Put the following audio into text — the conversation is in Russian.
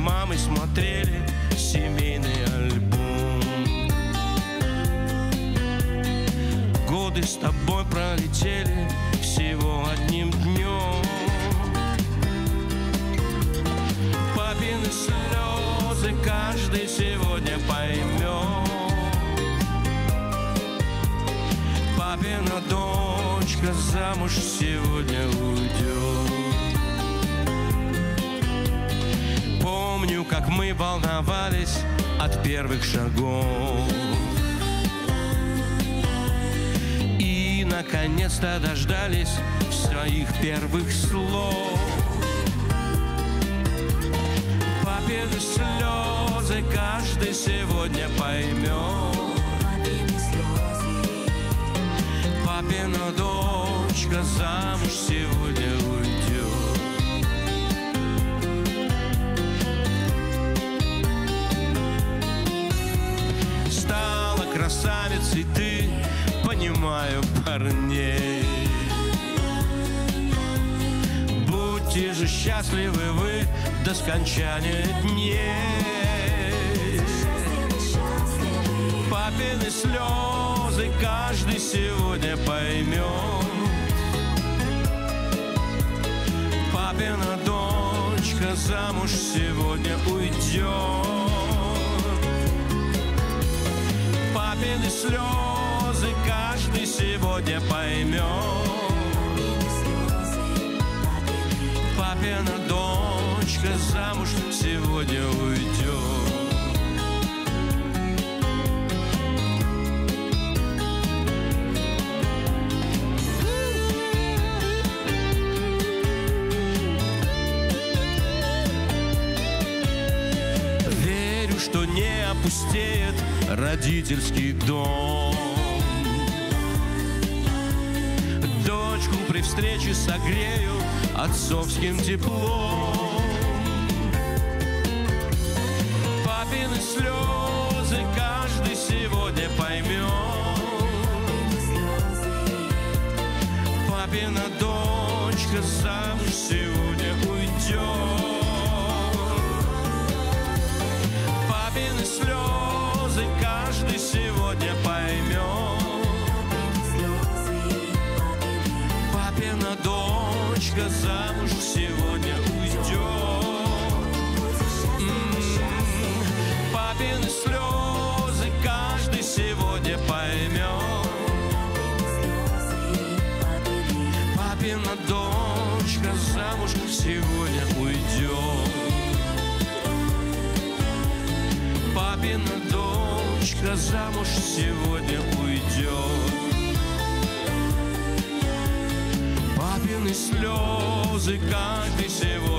мамой смотрели семейный альбом. Годы с тобой пролетели всего одним днем. Папины слезы каждый сегодня поймет Папина дочка замуж сегодня уйдет мы волновались от первых шагов. И наконец-то дождались своих первых слов. Папины слезы каждый сегодня поймет. Папина дочка замуж сегодня уйдет красавицей ты, понимаю парней. Будьте же счастливы вы до скончания дней. Папины слезы каждый сегодня поймет. Папина дочка замуж сегодня уйдет Слезы каждый сегодня поймет Папина дочка замуж сегодня уйдет не опустеет родительский дом. Дочку при встрече согрею отцовским теплом. Папины слезы каждый сегодня поймет. Папина дочка замуж сегодня уйдет дочка замуж сегодня уйдет. М-м-м. Папины слезы каждый сегодня поймет. Папина дочка замуж сегодня уйдет. Папина дочка замуж сегодня уйдет Слезы каждый сегодня поймет